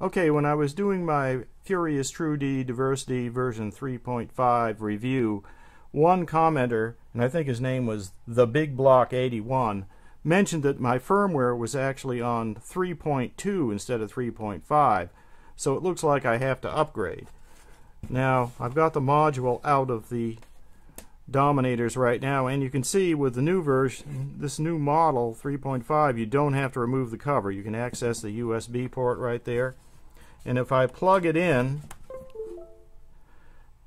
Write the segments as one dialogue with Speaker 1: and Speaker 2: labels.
Speaker 1: Okay, when I was doing my Furious TrueD Diversity version 3.5 review, one commenter, and I think his name was the Big Block 81, mentioned that my firmware was actually on 3.2 instead of 3.5, so it looks like I have to upgrade. Now, I've got the module out of the dominators right now and you can see with the new version this new model 3.5 you don't have to remove the cover you can access the USB port right there and if I plug it in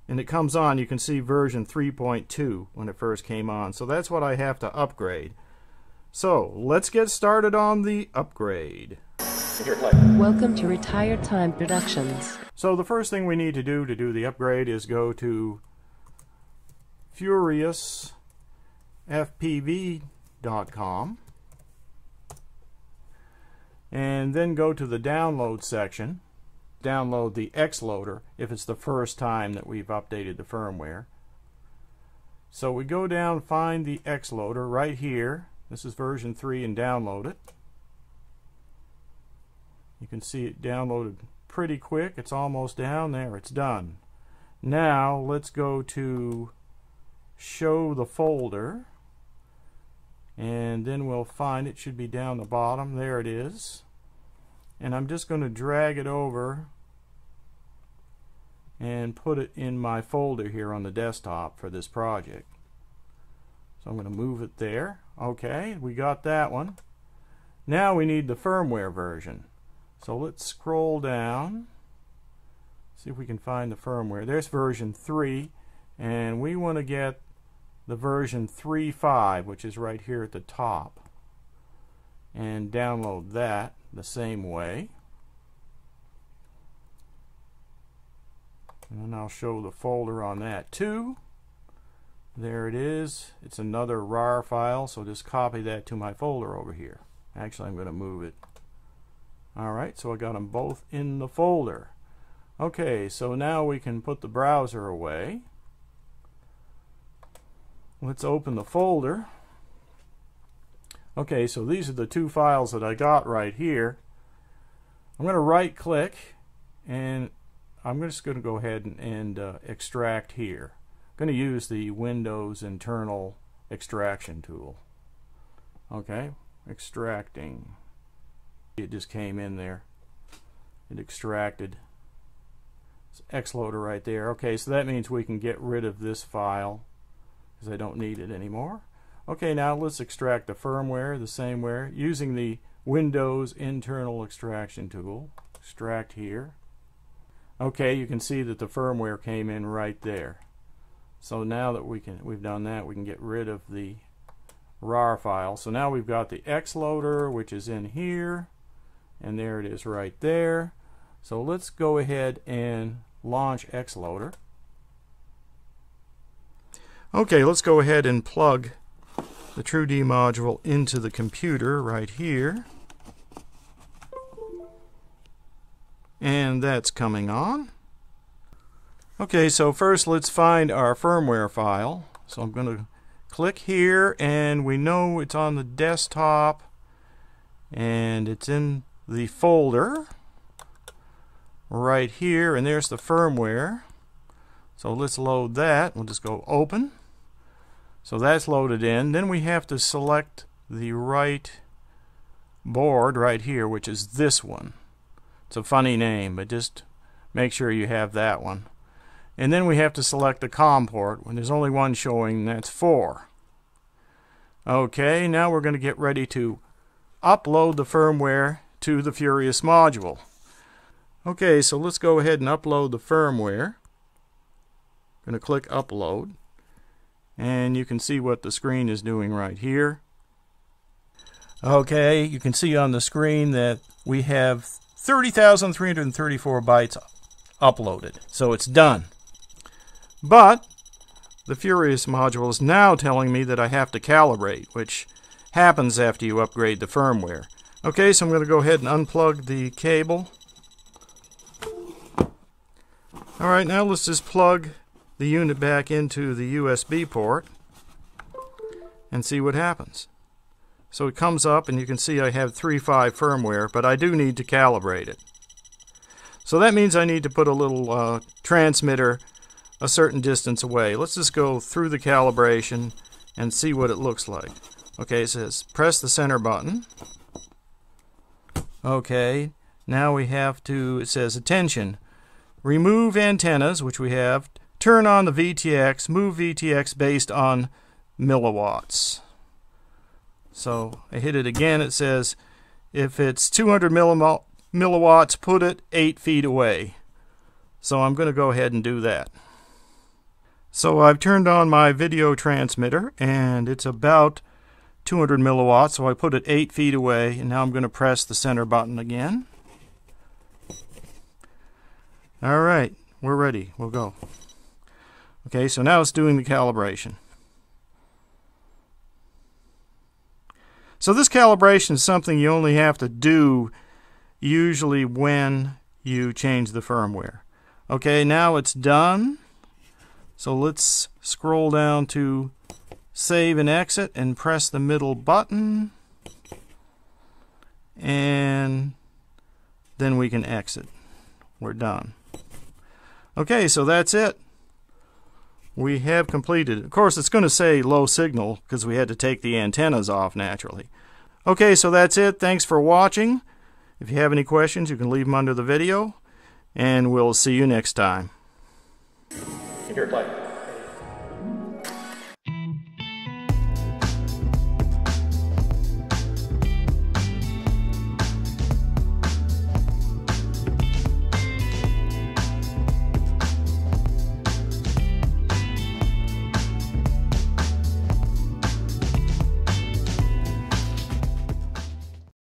Speaker 1: and it comes on you can see version 3.2 when it first came on. So that's what I have to upgrade. So let's get started on the upgrade.
Speaker 2: Welcome to Retired Time Productions.
Speaker 1: So the first thing we need to do to do the upgrade is go to furiousfpv.com and then go to the download section download the Xloader if it's the first time that we've updated the firmware. So we go down, find the Xloader right here. This is version 3 and download it. You can see it downloaded pretty quick. It's almost down there. It's done. Now let's go to show the folder and then we'll find it should be down the bottom. There it is and I'm just going to drag it over and put it in my folder here on the desktop for this project. So I'm going to move it there. Okay, we got that one. Now we need the firmware version. So let's scroll down, see if we can find the firmware. There's version 3, and we want to get the version 3.5, which is right here at the top, and download that the same way. And I'll show the folder on that too. There it is. It's another RAR file, so just copy that to my folder over here. Actually, I'm going to move it. Alright, so I got them both in the folder. Okay, so now we can put the browser away. Let's open the folder. Okay, so these are the two files that I got right here. I'm going to right click and I'm just going to go ahead and, and uh, extract here. I'm going to use the Windows internal extraction tool. Okay, extracting. It just came in there. It extracted. It's Xloader right there. Okay, so that means we can get rid of this file because I don't need it anymore. Okay, now let's extract the firmware the same way using the Windows internal extraction tool. Extract here. Okay, you can see that the firmware came in right there. So now that we can we've done that, we can get rid of the RAR file. So now we've got the Xloader, which is in here, and there it is right there. So let's go ahead and launch Xloader. Okay, let's go ahead and plug the TrueD module into the computer right here. And that's coming on. Okay, so first let's find our firmware file. So I'm going to click here and we know it's on the desktop and it's in the folder right here and there's the firmware. So let's load that. We'll just go open. So that's loaded in. Then we have to select the right board right here, which is this one. It's a funny name, but just make sure you have that one. And then we have to select the COM port when there's only one showing, that's 4. Okay, now we're going to get ready to upload the firmware to the Furious module. Okay, so let's go ahead and upload the firmware. I'm going to click upload and you can see what the screen is doing right here. Okay, you can see on the screen that we have 30,334 bytes uploaded. So it's done. But the Furious module is now telling me that I have to calibrate, which happens after you upgrade the firmware. Okay, so I'm going to go ahead and unplug the cable. Alright, now let's just plug the unit back into the USB port and see what happens. So it comes up and you can see I have 3.5 firmware, but I do need to calibrate it. So that means I need to put a little uh, transmitter a certain distance away. Let's just go through the calibration and see what it looks like. Okay, it says press the center button. Okay, now we have to, it says attention, remove antennas, which we have, turn on the VTX, move VTX based on milliwatts. So I hit it again, it says if it's 200 milliwatts, put it 8 feet away. So I'm going to go ahead and do that. So I've turned on my video transmitter and it's about 200 milliwatts, so I put it 8 feet away and now I'm going to press the center button again. Alright, we're ready. We'll go. Okay, so now it's doing the calibration. So this calibration is something you only have to do usually when you change the firmware. Okay, now it's done. So let's scroll down to save and exit and press the middle button. And then we can exit. We're done. Okay, so that's it. We have completed. Of course, it's going to say low signal because we had to take the antennas off naturally. Okay, so that's it. Thanks for watching. If you have any questions, you can leave them under the video. And we'll see you next time.